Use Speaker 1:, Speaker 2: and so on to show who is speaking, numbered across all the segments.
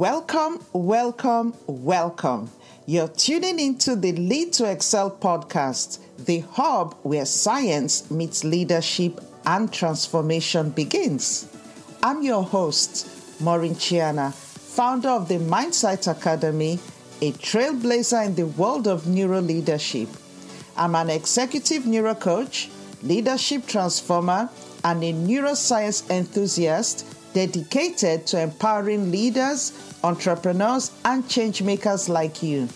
Speaker 1: Welcome, welcome, welcome. You're tuning into the Lead to Excel podcast, the hub where science meets leadership and transformation begins. I'm your host, Maureen Chiana, founder of the Mindsight Academy, a trailblazer in the world of neuro leadership. I'm an executive neuro coach, leadership transformer, and a neuroscience enthusiast dedicated to empowering leaders, entrepreneurs, and changemakers like you.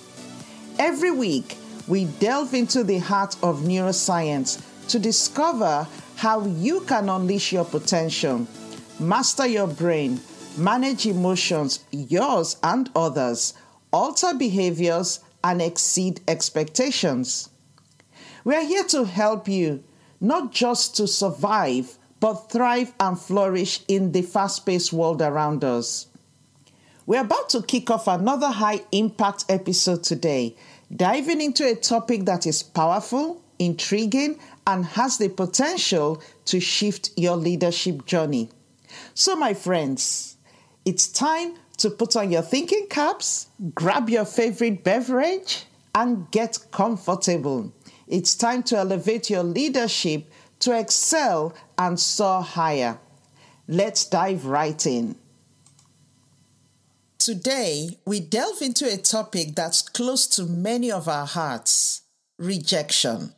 Speaker 1: Every week, we delve into the heart of neuroscience to discover how you can unleash your potential, master your brain, manage emotions, yours and others, alter behaviors, and exceed expectations. We are here to help you not just to survive but thrive and flourish in the fast paced world around us. We're about to kick off another high impact episode today, diving into a topic that is powerful, intriguing, and has the potential to shift your leadership journey. So, my friends, it's time to put on your thinking caps, grab your favorite beverage, and get comfortable. It's time to elevate your leadership to excel and soar higher. Let's dive right in. Today, we delve into a topic that's close to many of our hearts rejection.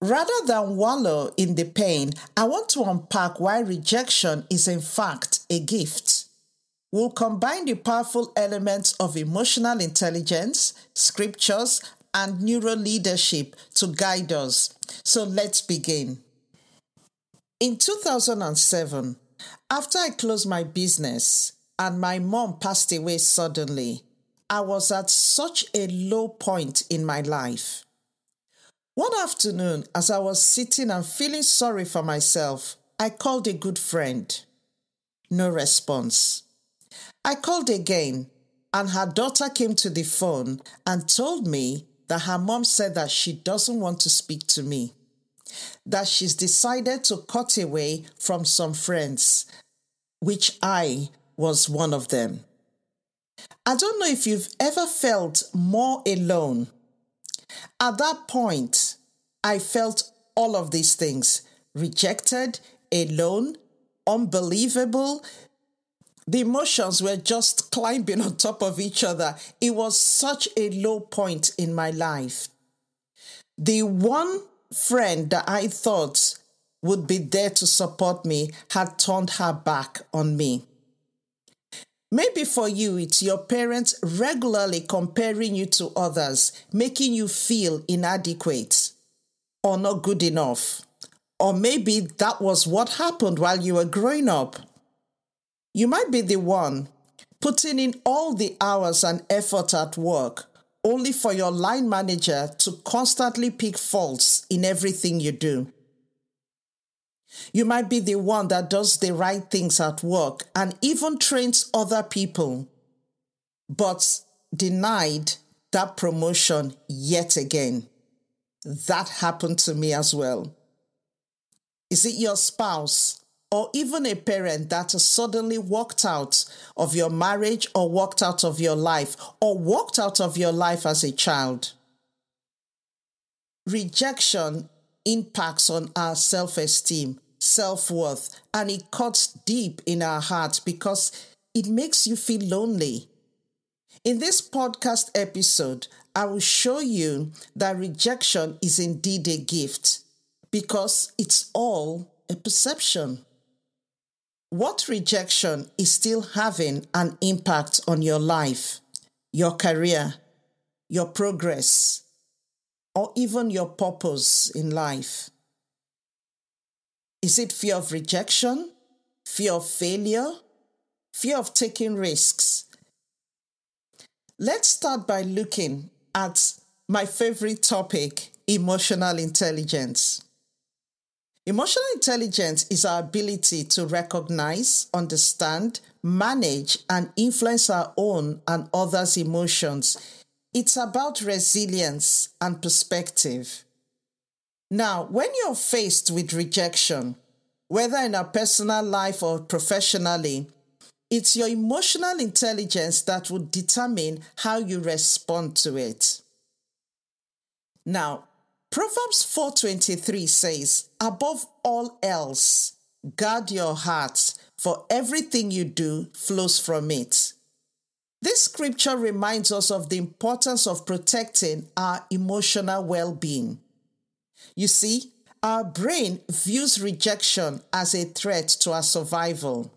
Speaker 1: Rather than wallow in the pain, I want to unpack why rejection is, in fact, a gift. We'll combine the powerful elements of emotional intelligence, scriptures, and neuro leadership to guide us. So let's begin. In 2007, after I closed my business and my mom passed away suddenly, I was at such a low point in my life. One afternoon, as I was sitting and feeling sorry for myself, I called a good friend. No response. I called again, and her daughter came to the phone and told me that her mom said that she doesn't want to speak to me that she's decided to cut away from some friends, which I was one of them. I don't know if you've ever felt more alone. At that point, I felt all of these things rejected, alone, unbelievable. The emotions were just climbing on top of each other. It was such a low point in my life. The one friend that I thought would be there to support me had turned her back on me. Maybe for you, it's your parents regularly comparing you to others, making you feel inadequate or not good enough. Or maybe that was what happened while you were growing up. You might be the one putting in all the hours and effort at work, only for your line manager to constantly pick faults in everything you do. You might be the one that does the right things at work and even trains other people, but denied that promotion yet again. That happened to me as well. Is it your spouse or even a parent that suddenly walked out of your marriage or walked out of your life or walked out of your life as a child. Rejection impacts on our self esteem, self worth, and it cuts deep in our hearts because it makes you feel lonely. In this podcast episode, I will show you that rejection is indeed a gift because it's all a perception. What rejection is still having an impact on your life, your career, your progress, or even your purpose in life? Is it fear of rejection, fear of failure, fear of taking risks? Let's start by looking at my favorite topic emotional intelligence. Emotional intelligence is our ability to recognize, understand, manage, and influence our own and others' emotions. It's about resilience and perspective. Now, when you're faced with rejection, whether in a personal life or professionally, it's your emotional intelligence that will determine how you respond to it. Now, Proverbs 4:23 says, "Above all else, guard your heart, for everything you do flows from it." This scripture reminds us of the importance of protecting our emotional well-being. You see, our brain views rejection as a threat to our survival.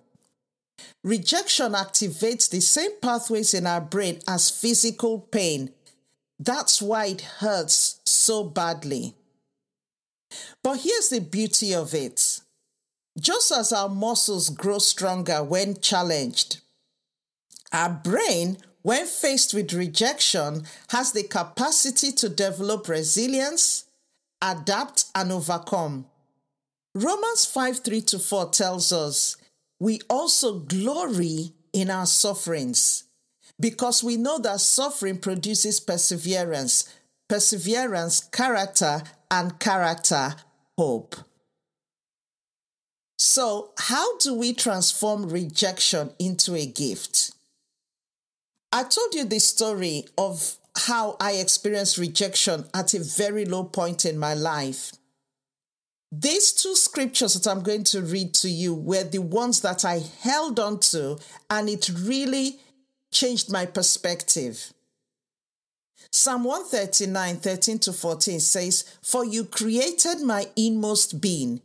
Speaker 1: Rejection activates the same pathways in our brain as physical pain. That's why it hurts so badly. But here's the beauty of it. Just as our muscles grow stronger when challenged, our brain, when faced with rejection, has the capacity to develop resilience, adapt, and overcome. Romans 5 3 to 4 tells us we also glory in our sufferings because we know that suffering produces perseverance, perseverance, character, and character, hope. So, how do we transform rejection into a gift? I told you the story of how I experienced rejection at a very low point in my life. These two scriptures that I'm going to read to you were the ones that I held on to, and it really changed my perspective. Psalm 139, 13 to 14 says, For you created my inmost being.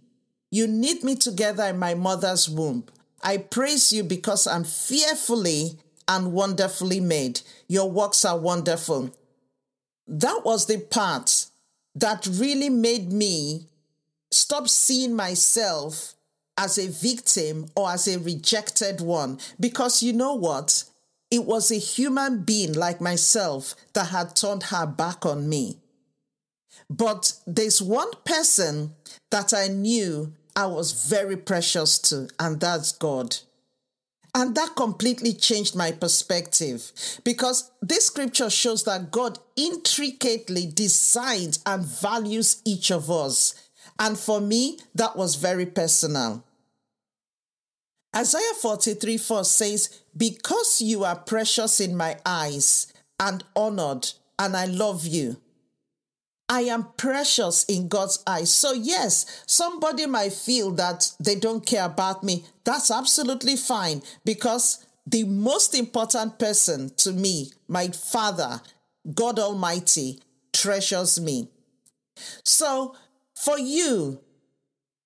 Speaker 1: You knit me together in my mother's womb. I praise you because I'm fearfully and wonderfully made. Your works are wonderful. That was the part that really made me stop seeing myself as a victim or as a rejected one. Because you know what? It was a human being like myself that had turned her back on me. But there's one person that I knew I was very precious to, and that's God. And that completely changed my perspective because this scripture shows that God intricately designs and values each of us. And for me, that was very personal. Isaiah 43 4 says, Because you are precious in my eyes and honored, and I love you. I am precious in God's eyes. So, yes, somebody might feel that they don't care about me. That's absolutely fine because the most important person to me, my Father, God Almighty, treasures me. So, for you,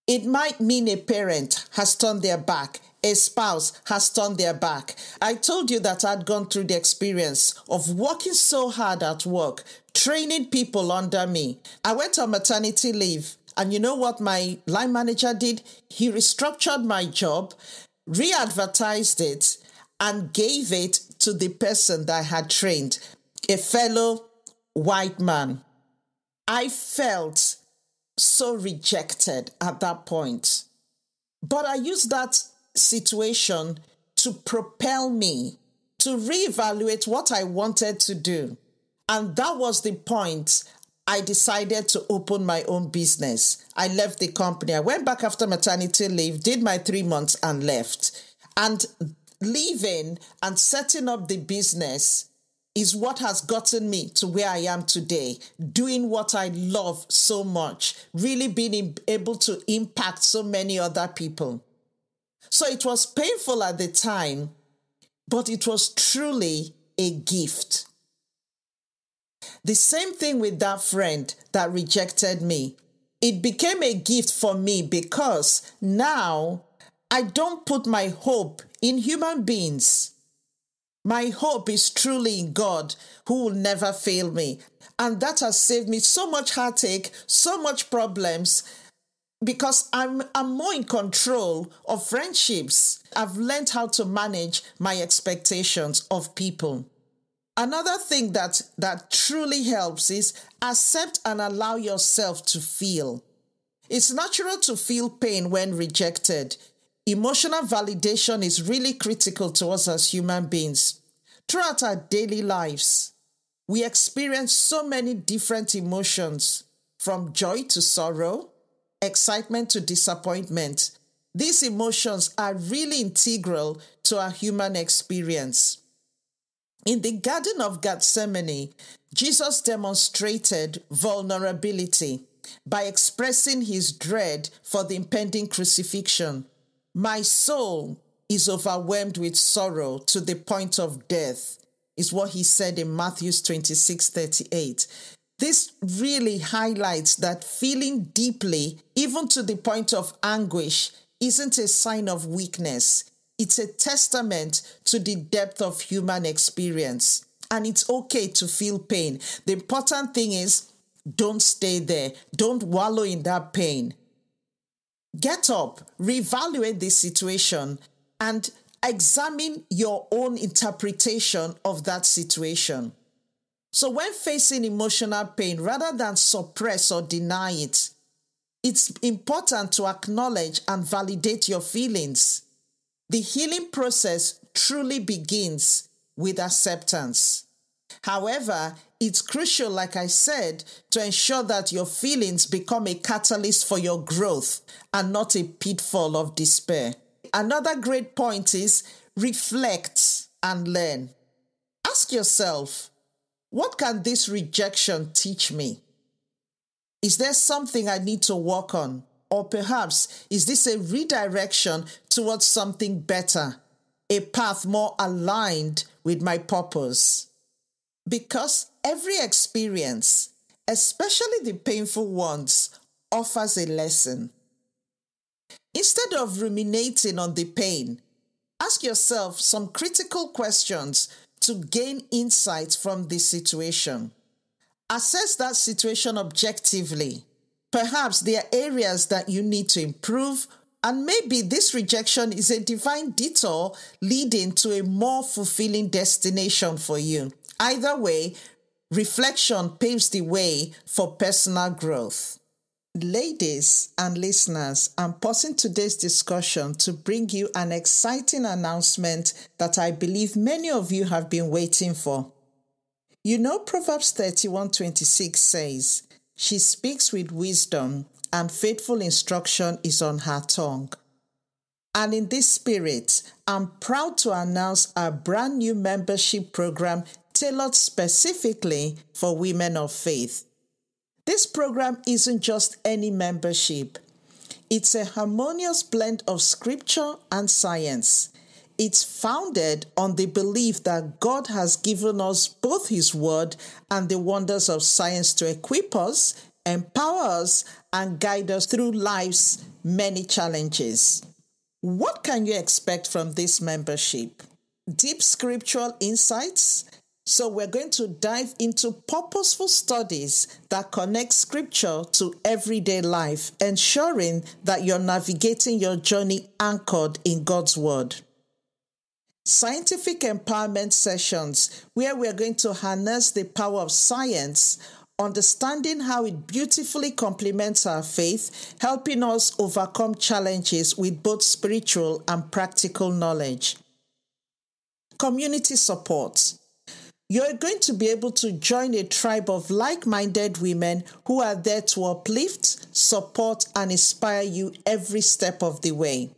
Speaker 1: it might mean a parent has turned their back, a spouse has turned their back. I told you that I'd gone through the experience of working so hard at work, training people under me. I went on maternity leave. And you know what my line manager did? He restructured my job, re advertised it, and gave it to the person that I had trained, a fellow white man. I felt so rejected at that point. But I used that situation to propel me to reevaluate what I wanted to do. And that was the point I decided to open my own business. I left the company. I went back after maternity leave, did my three months, and left. And leaving and setting up the business is what has gotten me to where I am today, doing what I love so much, really being able to impact so many other people. So it was painful at the time, but it was truly a gift. The same thing with that friend that rejected me. It became a gift for me because now I don't put my hope in human beings. My hope is truly in God who will never fail me. And that has saved me so much heartache, so much problems, because I'm, I'm more in control of friendships. I've learned how to manage my expectations of people. Another thing that, that truly helps is accept and allow yourself to feel. It's natural to feel pain when rejected. Emotional validation is really critical to us as human beings. Throughout our daily lives, we experience so many different emotions from joy to sorrow, excitement to disappointment. These emotions are really integral to our human experience. In the Garden of Gethsemane, Jesus demonstrated vulnerability by expressing his dread for the impending crucifixion. My soul is overwhelmed with sorrow to the point of death, is what he said in Matthew 26 38. This really highlights that feeling deeply, even to the point of anguish, isn't a sign of weakness. It's a testament to the depth of human experience. And it's okay to feel pain. The important thing is don't stay there, don't wallow in that pain. Get up, reevaluate the situation, and examine your own interpretation of that situation. So, when facing emotional pain, rather than suppress or deny it, it's important to acknowledge and validate your feelings. The healing process truly begins with acceptance. However, it's crucial, like I said, to ensure that your feelings become a catalyst for your growth and not a pitfall of despair. Another great point is reflect and learn. Ask yourself, what can this rejection teach me? Is there something I need to work on? Or perhaps is this a redirection towards something better, a path more aligned with my purpose? Because every experience, especially the painful ones, offers a lesson. Instead of ruminating on the pain, ask yourself some critical questions to gain insight from the situation. Assess that situation objectively. Perhaps there are areas that you need to improve, and maybe this rejection is a divine detour leading to a more fulfilling destination for you. Either way, reflection paves the way for personal growth. Ladies and listeners, I'm pausing today's discussion to bring you an exciting announcement that I believe many of you have been waiting for. You know, Proverbs 31:26 says, She speaks with wisdom, and faithful instruction is on her tongue. And in this spirit, I'm proud to announce our brand new membership program tailored specifically for women of faith. This program isn't just any membership, it's a harmonious blend of scripture and science. It's founded on the belief that God has given us both His Word and the wonders of science to equip us, empower us, and guide us through life's many challenges. What can you expect from this membership? Deep scriptural insights, so, we're going to dive into purposeful studies that connect scripture to everyday life, ensuring that you're navigating your journey anchored in God's Word. Scientific empowerment sessions, where we're going to harness the power of science, understanding how it beautifully complements our faith, helping us overcome challenges with both spiritual and practical knowledge. Community support you're going to be able to join a tribe of like minded women who are there to uplift, support, and inspire you every step of the way.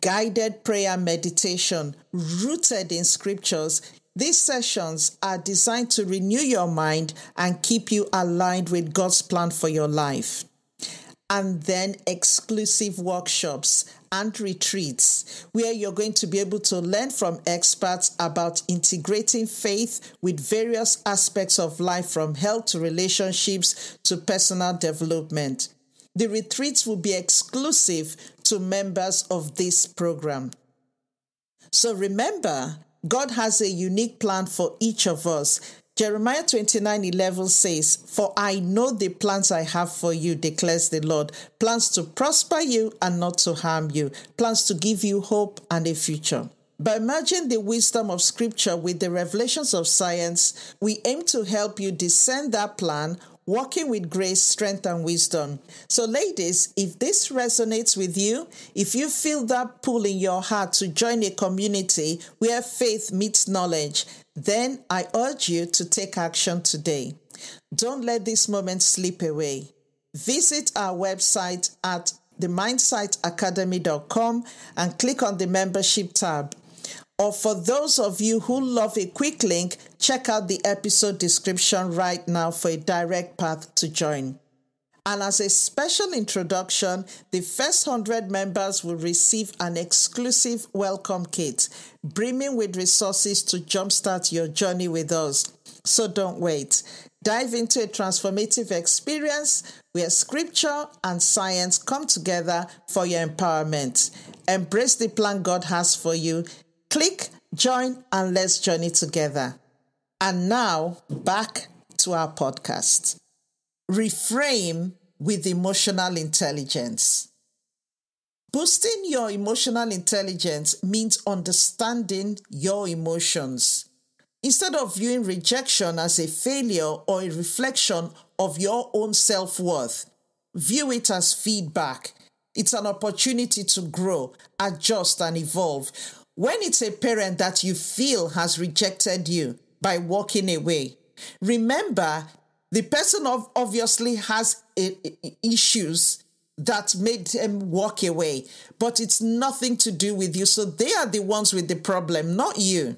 Speaker 1: Guided prayer meditation rooted in scriptures. These sessions are designed to renew your mind and keep you aligned with God's plan for your life. And then exclusive workshops and retreats where you're going to be able to learn from experts about integrating faith with various aspects of life from health to relationships to personal development. The retreats will be exclusive to members of this program. So remember, God has a unique plan for each of us Jeremiah 29 11 says, For I know the plans I have for you, declares the Lord plans to prosper you and not to harm you, plans to give you hope and a future. By merging the wisdom of Scripture with the revelations of science, we aim to help you discern that plan, walking with grace, strength, and wisdom. So, ladies, if this resonates with you, if you feel that pull in your heart to join a community where faith meets knowledge, then I urge you to take action today. Don't let this moment slip away. Visit our website at themindsightacademy.com and click on the membership tab. Or for those of you who love a quick link, check out the episode description right now for a direct path to join. And as a special introduction, the first 100 members will receive an exclusive welcome kit, brimming with resources to jumpstart your journey with us. So don't wait. Dive into a transformative experience where scripture and science come together for your empowerment. Embrace the plan God has for you. Click, join, and let's journey together. And now, back to our podcast reframe with emotional intelligence. Boosting your emotional intelligence means understanding your emotions. Instead of viewing rejection as a failure or a reflection of your own self worth, view it as feedback. It's an opportunity to grow, adjust, and evolve. When it's a parent that you feel has rejected you by walking away, remember the person of obviously has a, a, issues that made them walk away, but it's nothing to do with you. So they are the ones with the problem, not you.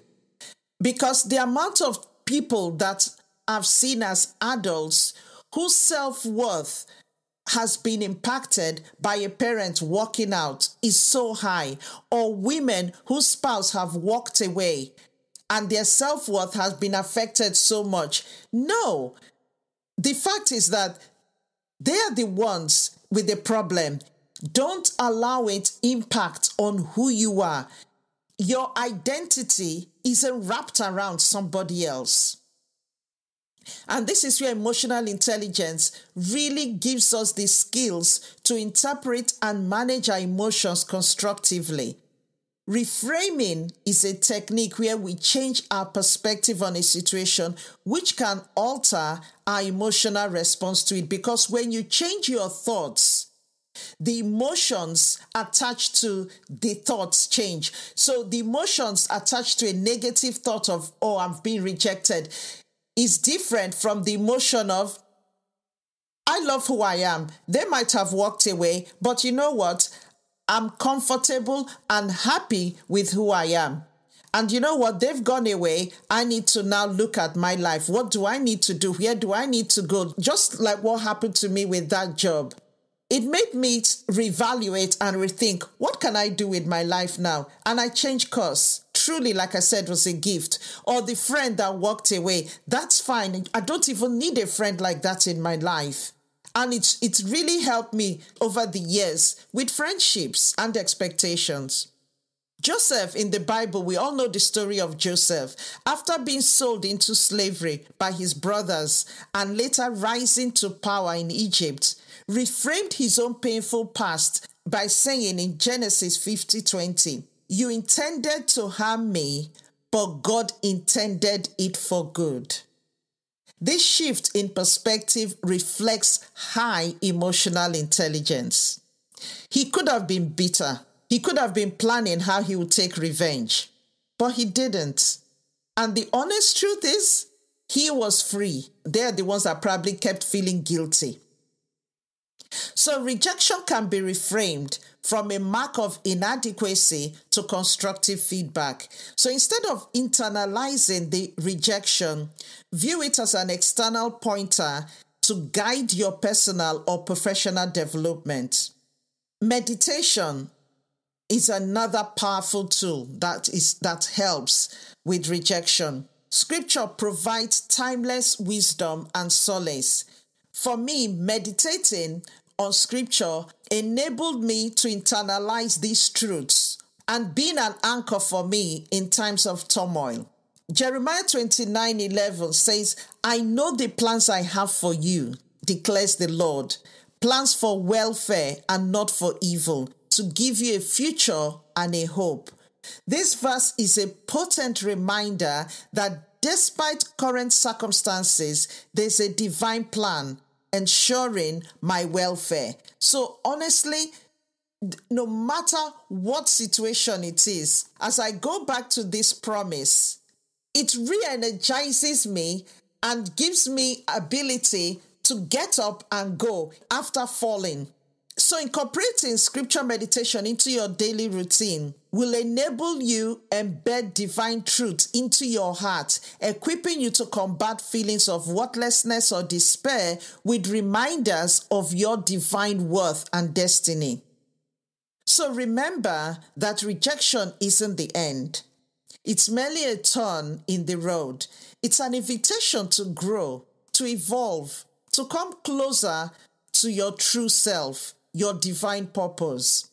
Speaker 1: Because the amount of people that I've seen as adults whose self worth has been impacted by a parent walking out is so high, or women whose spouse have walked away and their self worth has been affected so much. No, the fact is that they are the ones with the problem. Don't allow it impact on who you are. Your identity isn't wrapped around somebody else. And this is where emotional intelligence really gives us the skills to interpret and manage our emotions constructively. Reframing is a technique where we change our perspective on a situation, which can alter our emotional response to it. Because when you change your thoughts, the emotions attached to the thoughts change. So the emotions attached to a negative thought of, oh, I've been rejected, is different from the emotion of, I love who I am. They might have walked away, but you know what? I'm comfortable and happy with who I am. And you know what? They've gone away. I need to now look at my life. What do I need to do? Where do I need to go? Just like what happened to me with that job. It made me reevaluate and rethink what can I do with my life now? And I changed course. Truly, like I said, was a gift. Or the friend that walked away. That's fine. I don't even need a friend like that in my life. And it's it's really helped me over the years with friendships and expectations. Joseph in the Bible, we all know the story of Joseph. After being sold into slavery by his brothers and later rising to power in Egypt, reframed his own painful past by saying in Genesis 50 20, You intended to harm me, but God intended it for good. This shift in perspective reflects high emotional intelligence. He could have been bitter. He could have been planning how he would take revenge, but he didn't. And the honest truth is, he was free. They're the ones that probably kept feeling guilty. So rejection can be reframed from a mark of inadequacy to constructive feedback. So instead of internalizing the rejection, view it as an external pointer to guide your personal or professional development. Meditation is another powerful tool that is that helps with rejection. Scripture provides timeless wisdom and solace. For me, meditating on scripture enabled me to internalize these truths and being an anchor for me in times of turmoil. Jeremiah 29 11 says, I know the plans I have for you, declares the Lord, plans for welfare and not for evil, to give you a future and a hope. This verse is a potent reminder that despite current circumstances, there's a divine plan ensuring my welfare. So, honestly, no matter what situation it is, as I go back to this promise, it re energizes me and gives me ability to get up and go after falling. So, incorporating scripture meditation into your daily routine will enable you embed divine truth into your heart, equipping you to combat feelings of worthlessness or despair with reminders of your divine worth and destiny. So, remember that rejection isn't the end. It's merely a turn in the road. It's an invitation to grow, to evolve, to come closer to your true self your divine purpose.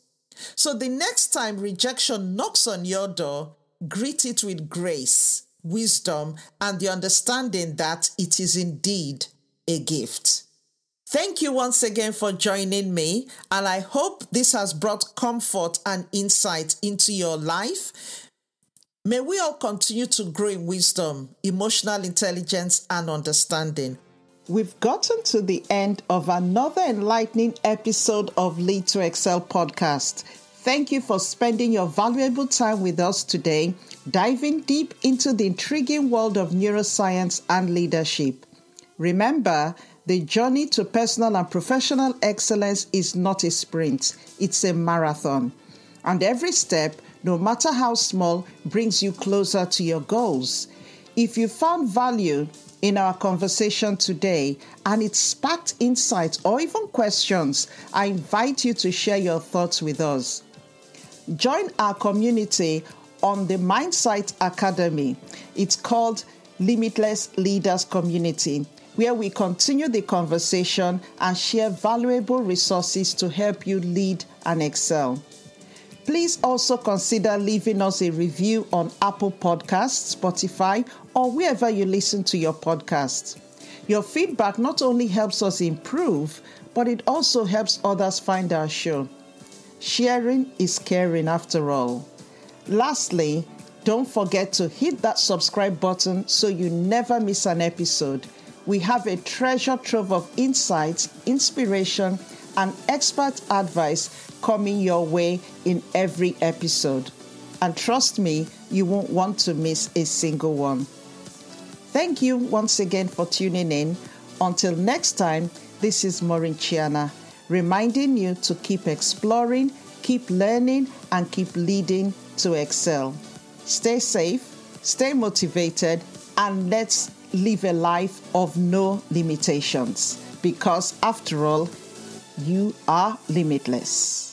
Speaker 1: So the next time rejection knocks on your door, greet it with grace, wisdom, and the understanding that it is indeed a gift. Thank you once again for joining me, and I hope this has brought comfort and insight into your life. May we all continue to grow in wisdom, emotional intelligence, and understanding. We've gotten to the end of another enlightening episode of Lead to Excel podcast. Thank you for spending your valuable time with us today, diving deep into the intriguing world of neuroscience and leadership. Remember, the journey to personal and professional excellence is not a sprint, it's a marathon. And every step, no matter how small, brings you closer to your goals. If you found value in our conversation today and it sparked insights or even questions, I invite you to share your thoughts with us. Join our community on the Mindsight Academy. It's called Limitless Leaders Community, where we continue the conversation and share valuable resources to help you lead and excel. Please also consider leaving us a review on Apple Podcasts, Spotify, or wherever you listen to your podcasts. Your feedback not only helps us improve, but it also helps others find our show. Sharing is caring after all. Lastly, don't forget to hit that subscribe button so you never miss an episode. We have a treasure trove of insights, inspiration, and expert advice coming your way in every episode. And trust me, you won't want to miss a single one. Thank you once again for tuning in. Until next time, this is Maureen Chiana, reminding you to keep exploring, keep learning, and keep leading to excel. Stay safe, stay motivated, and let's live a life of no limitations because, after all, you are limitless.